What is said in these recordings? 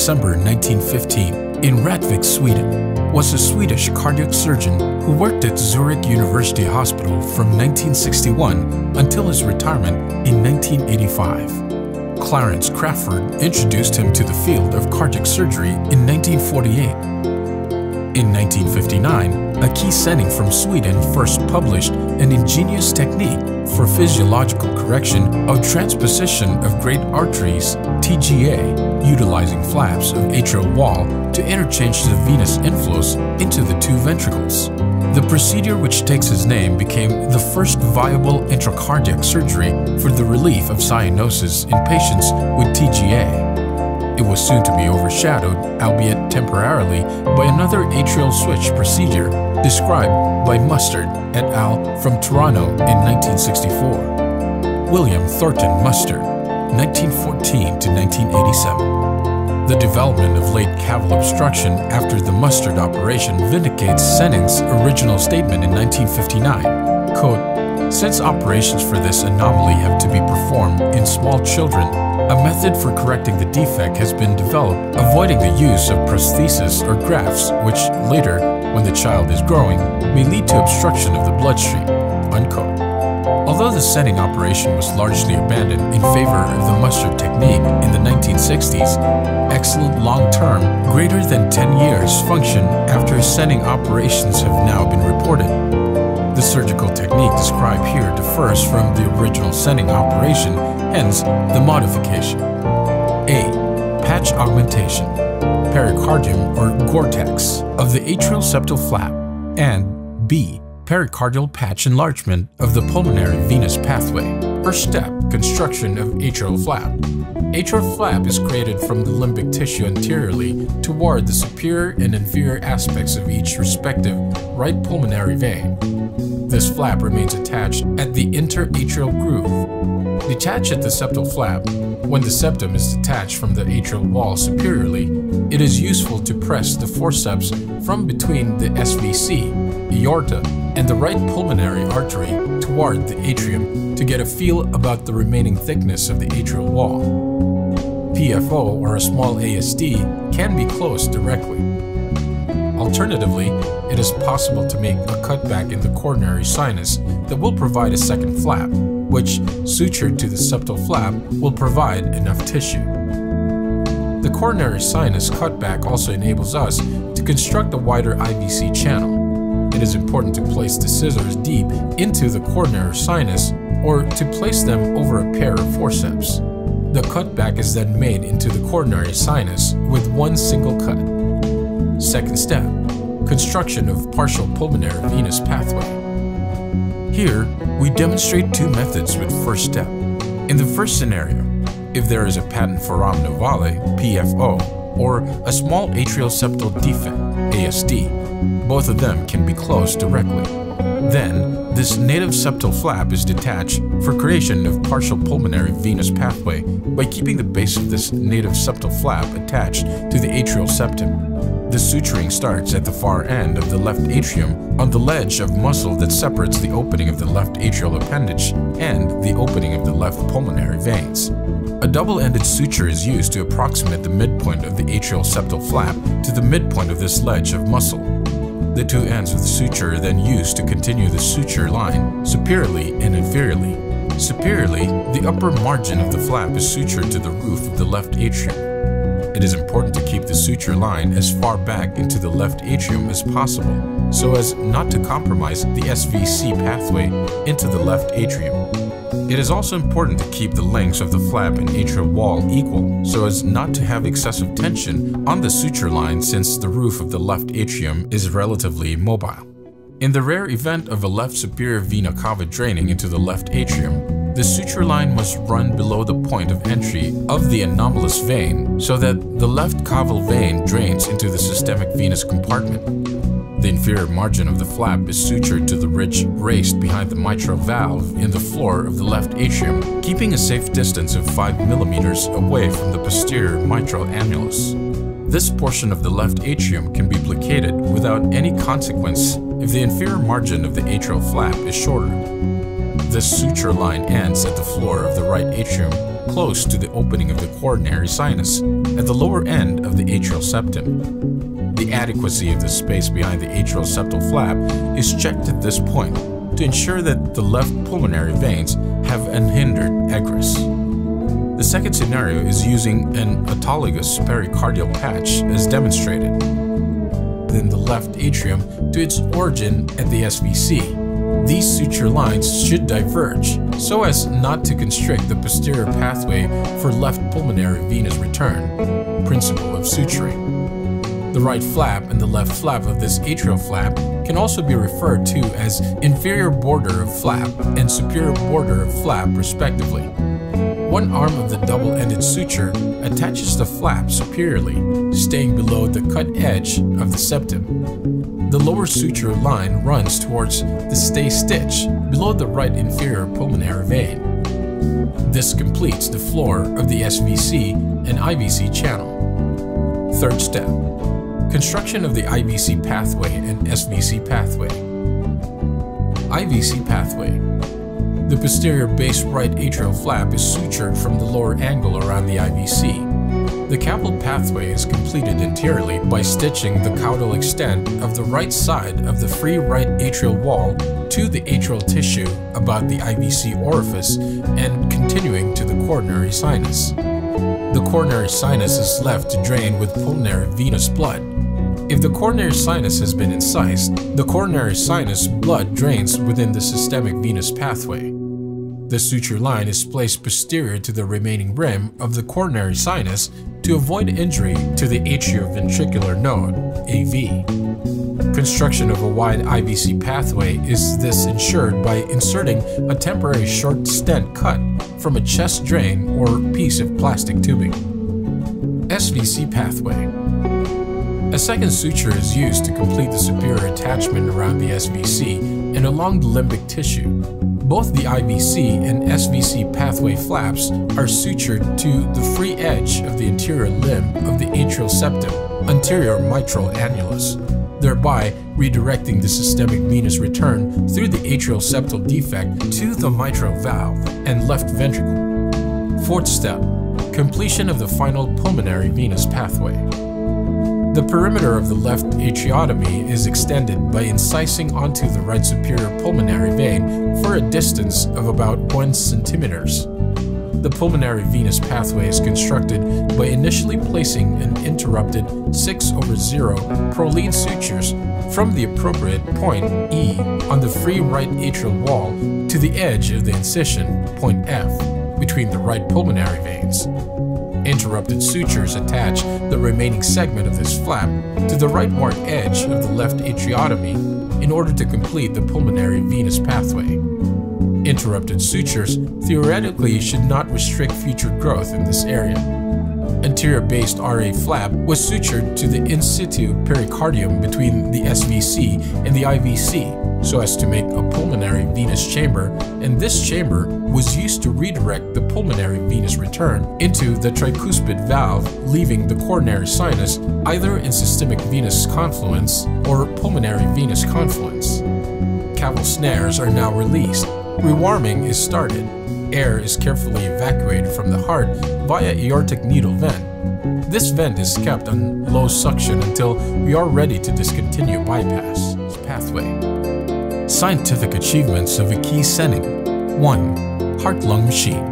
December 1915 in Rättvik, Sweden, was a Swedish cardiac surgeon who worked at Zurich University Hospital from 1961 until his retirement in 1985. Clarence Crafoord introduced him to the field of cardiac surgery in 1948 in 1959, Ake Senning from Sweden first published an ingenious technique for physiological correction of transposition of great arteries, TGA, utilizing flaps of atrial wall to interchange the venous inflows into the two ventricles. The procedure which takes his name became the first viable intracardiac surgery for the relief of cyanosis in patients with TGA. It was soon to be overshadowed, albeit temporarily, by another atrial switch procedure described by Mustard et al. from Toronto in 1964. William Thornton Mustard, 1914 to 1987. The development of late caval obstruction after the Mustard operation vindicates Senning's original statement in 1959, quote, since operations for this anomaly have to be performed in small children a method for correcting the defect has been developed, avoiding the use of prosthesis or grafts, which later, when the child is growing, may lead to obstruction of the bloodstream. Unquote. Although the Senning operation was largely abandoned in favor of the Mustard technique in the 1960s, excellent long-term, greater than 10 years function after Senning operations have now been reported. The surgical technique described here differs from the original Senning operation, hence the modification. A. Patch augmentation, pericardium or Gore-Tex of the atrial septal flap, and B. Pericardial patch enlargement of the pulmonary venous pathway. First step, construction of atrial flap. Atrial flap is created from the limbic tissue anteriorly toward the superior and inferior aspects of each respective right pulmonary vein. This flap remains attached at the interatrial groove. Detach at the septal flap. When the septum is detached from the atrial wall superiorly, it is useful to press the forceps from between the SVC, aorta, and the right pulmonary artery toward the atrium to get a feel about the remaining thickness of the atrial wall. PFO or a small ASD can be closed directly. Alternatively, it is possible to make a cutback in the coronary sinus that will provide a second flap, which, sutured to the septal flap, will provide enough tissue. The coronary sinus cutback also enables us to construct a wider IVC channel. It is important to place the scissors deep into the coronary sinus or to place them over a pair of forceps. The cutback is then made into the coronary sinus with one single cut. Second step, construction of partial pulmonary venous pathway. Here, we demonstrate two methods with first step. In the first scenario, if there is a patent foramen ovale, PFO, or a small atrial septal defect, ASD, both of them can be closed directly. Then, this native septal flap is detached for creation of partial pulmonary venous pathway by keeping the base of this native septal flap attached to the atrial septum. The suturing starts at the far end of the left atrium on the ledge of muscle that separates the opening of the left atrial appendage and the opening of the left pulmonary veins. A double-ended suture is used to approximate the midpoint of the atrial septal flap to the midpoint of this ledge of muscle. The two ends of the suture are then used to continue the suture line superiorly and inferiorly. Superiorly, the upper margin of the flap is sutured to the roof of the left atrium. It is important to keep the suture line as far back into the left atrium as possible so as not to compromise the SVC pathway into the left atrium. It is also important to keep the lengths of the flap and atrial wall equal so as not to have excessive tension on the suture line since the roof of the left atrium is relatively mobile. In the rare event of a left superior vena cava draining into the left atrium, the suture line must run below the point of entry of the anomalous vein so that the left caval vein drains into the systemic venous compartment. The inferior margin of the flap is sutured to the ridge raised behind the mitral valve in the floor of the left atrium, keeping a safe distance of 5 millimeters away from the posterior mitral annulus. This portion of the left atrium can be plicated without any consequence if the inferior margin of the atrial flap is shorter. This suture line ends at the floor of the right atrium close to the opening of the coronary sinus at the lower end of the atrial septum. The adequacy of the space behind the atrial septal flap is checked at this point to ensure that the left pulmonary veins have unhindered egress. The second scenario is using an autologous pericardial patch as demonstrated. Then the left atrium to its origin at the SVC. These suture lines should diverge so as not to constrict the posterior pathway for left pulmonary venous return, principle of suturing. The right flap and the left flap of this atrial flap can also be referred to as inferior border of flap and superior border of flap respectively. One arm of the double-ended suture attaches the flap superiorly, staying below the cut edge of the septum. The lower suture line runs towards the stay stitch below the right inferior pulmonary vein. This completes the floor of the SVC and IVC channel. Third step, construction of the IVC pathway and SVC pathway. IVC pathway the posterior base right atrial flap is sutured from the lower angle around the IVC. The caval pathway is completed anteriorly by stitching the caudal extent of the right side of the free right atrial wall to the atrial tissue about the IVC orifice and continuing to the coronary sinus. The coronary sinus is left to drain with pulmonary venous blood. If the coronary sinus has been incised, the coronary sinus blood drains within the systemic venous pathway. The suture line is placed posterior to the remaining rim of the coronary sinus to avoid injury to the atrioventricular node, AV. Construction of a wide IVC pathway is this ensured by inserting a temporary short stent cut from a chest drain or piece of plastic tubing. SVC pathway a second suture is used to complete the superior attachment around the SVC and along the limbic tissue. Both the IVC and SVC pathway flaps are sutured to the free edge of the anterior limb of the atrial septum, anterior mitral annulus, thereby redirecting the systemic venous return through the atrial septal defect to the mitral valve and left ventricle. Fourth step, completion of the final pulmonary venous pathway. The perimeter of the left atriotomy is extended by incising onto the right superior pulmonary vein for a distance of about 1 centimeters. The pulmonary venous pathway is constructed by initially placing an interrupted 6 over 0 Prolene sutures from the appropriate point E on the free right atrial wall to the edge of the incision, point F, between the right pulmonary veins. Interrupted sutures attach the remaining segment of this flap to the rightward edge of the left atriotomy in order to complete the pulmonary venous pathway. Interrupted sutures theoretically should not restrict future growth in this area. Anterior-based RA flap was sutured to the in situ pericardium between the SVC and the IVC so as to make a pulmonary venous chamber, and this chamber was used to redirect the pulmonary venous return into the tricuspid valve, leaving the coronary sinus either in systemic venous confluence or pulmonary venous confluence. Caval snares are now released. Rewarming is started. Air is carefully evacuated from the heart via aortic needle vent. This vent is kept on low suction until we are ready to discontinue bypass pathway. Scientific achievements of Ake Senning 1. Heart-lung machine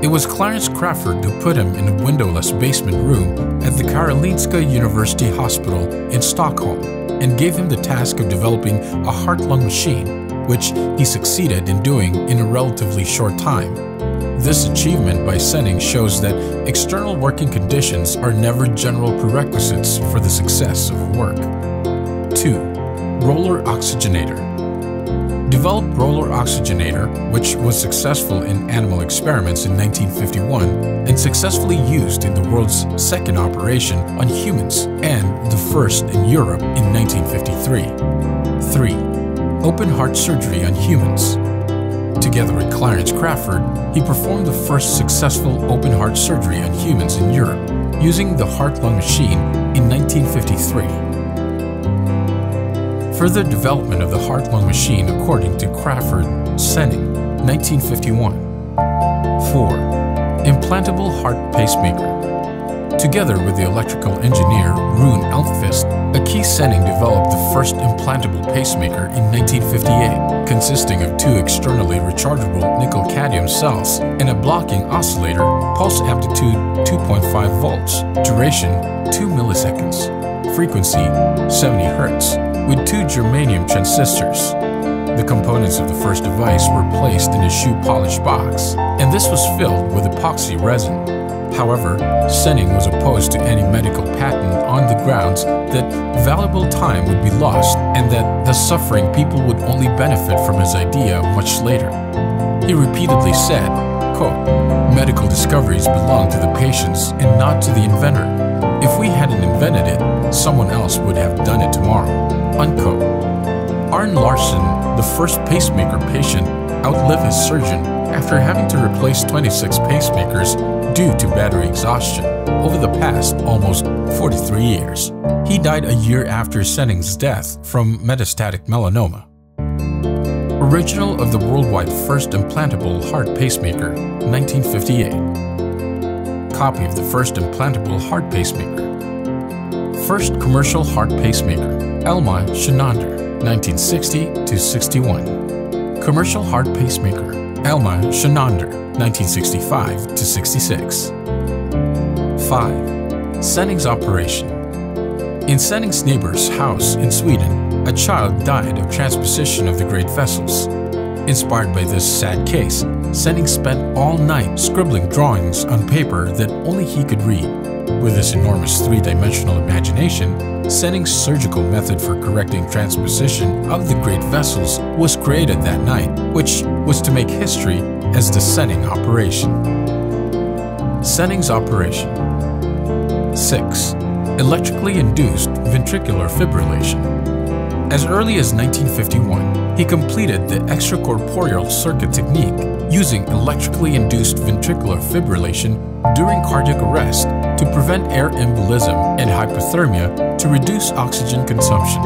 It was Clarence Crafoord who put him in a windowless basement room at the Karolinska University Hospital in Stockholm and gave him the task of developing a heart-lung machine, which he succeeded in doing in a relatively short time. This achievement by Senning shows that external working conditions are never general prerequisites for the success of work. 2. Roller Oxygenator developed roller oxygenator, which was successful in animal experiments in 1951 and successfully used in the world's second operation on humans and the first in Europe in 1953. 3. Open heart surgery on humans. Together with Clarence Crafoord, he performed the first successful open heart surgery on humans in Europe using the heart-lung machine in 1953 further development of the heart-lung machine according to Crafoord, Senning, 1951. 4. implantable heart pacemaker. Together with the electrical engineer Rune Elmqvist, Ake Senning developed the first implantable pacemaker in 1958, consisting of two externally rechargeable nickel-cadmium cells and a blocking oscillator, pulse amplitude 2.5 volts, duration 2 milliseconds, frequency 70 Hz, with two germanium transistors. The components of the first device were placed in a shoe polish box, and this was filled with epoxy resin. However, Senning was opposed to any medical patent on the grounds that valuable time would be lost and that the suffering people would only benefit from his idea much later. He repeatedly said, quote, Medical discoveries belong to the patients and not to the inventor. If we hadn't invented it, someone else would have done it tomorrow. Unquote. Arne Larsson, the first pacemaker patient, outlived his surgeon after having to replace 26 pacemakers due to battery exhaustion over the past almost 43 years. He died a year after Senning's death from metastatic melanoma. Original of the worldwide first implantable heart pacemaker, 1958. Copy of the first implantable heart pacemaker. First commercial heart pacemaker, Elema-Schönander, 1960 to 61. Commercial heart pacemaker, Elma Schunander, 1965 to 66. 5. Senning's operation. In Senning's neighbor's house in Sweden, a child died of transposition of the great vessels. Inspired by this sad case, Senning spent all night scribbling drawings on paper that only he could read. With his enormous three-dimensional imagination, Senning's surgical method for correcting transposition of the great vessels was created that night, which was to make history as the Senning operation. Senning's operation 6. Electrically induced ventricular fibrillation. As early as 1951, he completed the extracorporeal circuit technique using electrically induced ventricular fibrillation during cardiac arrest to prevent air embolism and hypothermia to reduce oxygen consumption.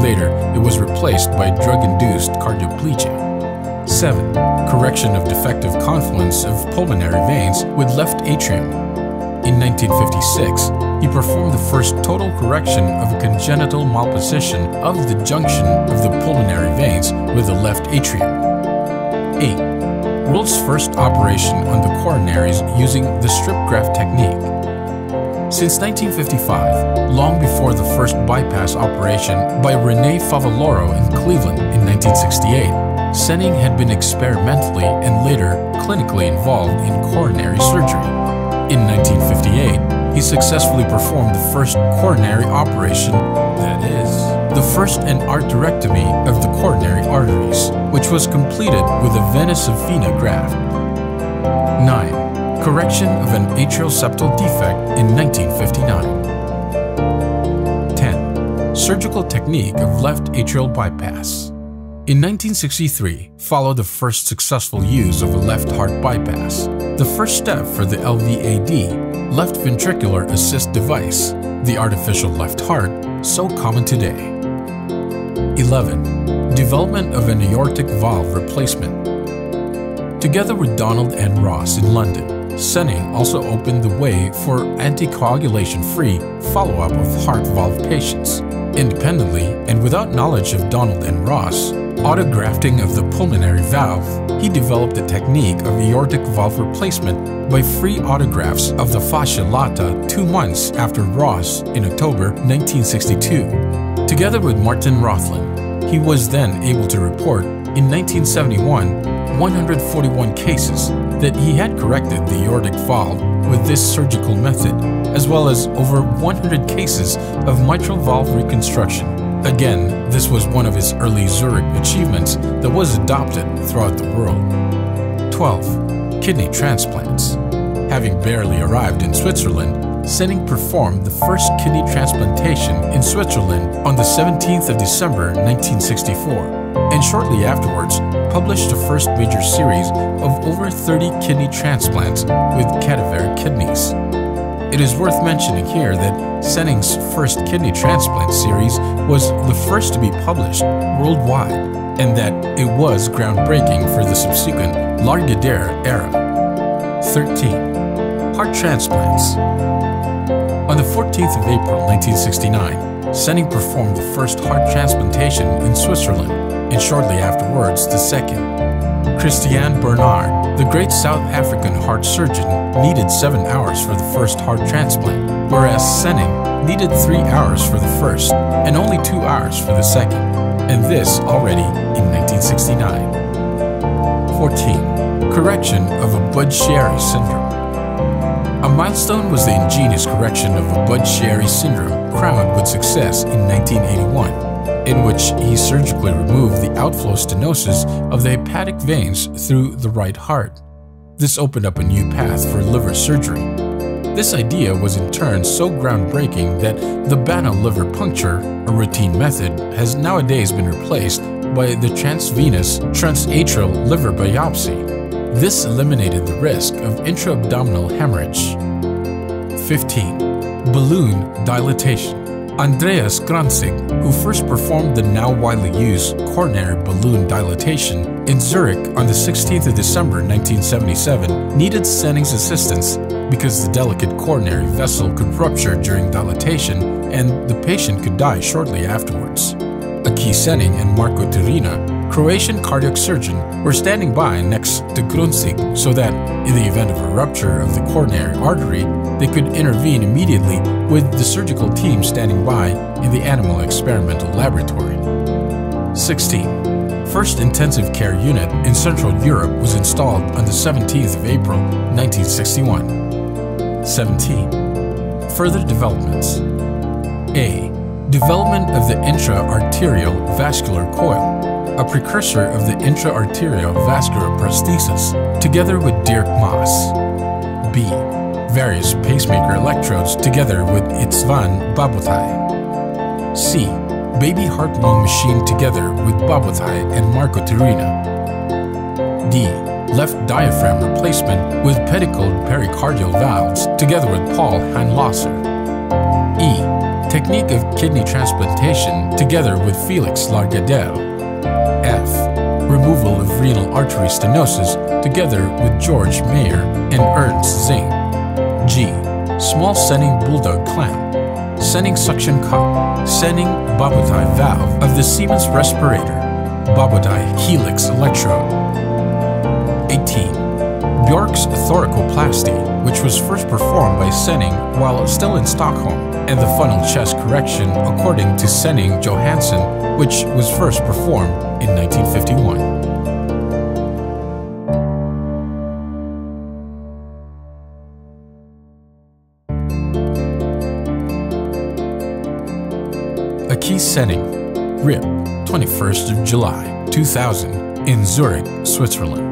Later, it was replaced by drug-induced cardioplegia. 7. Correction of defective confluence of pulmonary veins with left atrium. In 1956, he performed the first total correction of a congenital malposition of the junction of the pulmonary veins with the left atrium. 8. World's first operation on the coronaries using the strip graft technique. Since 1955, long before the first bypass operation by Rene Favaloro in Cleveland in 1968, Senning had been experimentally and later clinically involved in coronary surgery. In 1958, he successfully performed the first coronary operation, that is, the first endarterectomy of the coronary arteries, which was completed with a vena vena graft. 9 correction of an atrial septal defect in 1959. 10. Surgical technique of left atrial bypass. In 1963, followed the first successful use of a left heart bypass, the first step for the LVAD, left ventricular assist device, the artificial left heart, so common today. 11. Development of an aortic valve replacement. Together with Donald N. Ross in London, Senning also opened the way for anticoagulation-free follow-up of heart valve patients. Independently and without knowledge of Donald N. Ross, autografting of the pulmonary valve, he developed a technique of aortic valve replacement by free autografts of the fascia lata two months after Ross in October 1962. Together with Martin Reuchlin, he was then able to report in 1971 141 cases that he had corrected the aortic valve with this surgical method, as well as over 100 cases of mitral valve reconstruction. Again, this was one of his early Zurich achievements that was adopted throughout the world. 12. Kidney transplants. Having barely arrived in Switzerland, Senning performed the first kidney transplantation in Switzerland on the 17th of December 1964 and shortly afterwards published the first major series of over 30 kidney transplants with cadaveric kidneys. It is worth mentioning here that Senning's first kidney transplant series was the first to be published worldwide, and that it was groundbreaking for the subsequent Largiadèr era. 13. Heart transplants. On the 14th of April 1969, Senning performed the first heart transplantation in Switzerland, and shortly afterwards the second. Christiaan Barnard, the great South African heart surgeon, needed seven hours for the first heart transplant, whereas Senning needed three hours for the first and only two hours for the second, and this already in 1969. 14. Correction of a Budd-Chiari syndrome. A milestone was the ingenious correction of a Budd-Chiari syndrome crowned with success in 1981 in which he surgically removed the outflow stenosis of the hepatic veins through the right heart. This opened up a new path for liver surgery. This idea was in turn so groundbreaking that the Banno liver puncture, a routine method, has nowadays been replaced by the transvenous transatrial liver biopsy. This eliminated the risk of intra-abdominal hemorrhage. 15. Balloon dilatation Andreas Grüntzig, who first performed the now widely used coronary balloon dilatation in Zurich on the 16th of December 1977, needed Senning's assistance because the delicate coronary vessel could rupture during dilatation and the patient could die shortly afterwards. Ake Senning and Marko Turina Croatian cardiac surgeon were standing by next to Grüntzig so that, in the event of a rupture of the coronary artery, they could intervene immediately with the surgical team standing by in the animal experimental laboratory. 16. First intensive care unit in Central Europe was installed on the 17th of April 1961. 17. Further developments A. Development of the intra-arterial vascular coil a precursor of the intra-arterial vascular prosthesis, together with Dirk Moss. B. Various pacemaker electrodes together with István Babotai. C. Baby heart-lung machine together with Babotai and Marko Turina. D. Left diaphragm replacement with pedicled pericardial valves together with Paul Hahnloser. E. Technique of kidney transplantation together with Felix Largiadèr. Removal of renal artery stenosis together with George Mayer and Ernst Zing. G. Small Senning Bulldog clamp. Senning suction cup. Senning Babotai valve of the Siemens respirator. Babotai helix electrode. 18. Bjork's thoracoplasty, which was first performed by Senning while still in Stockholm, and the funnel chest correction according to Senning Johansson, which was first performed in 1951. Ake Senning, RIP, 21st of July, 2000, in Zurich, Switzerland.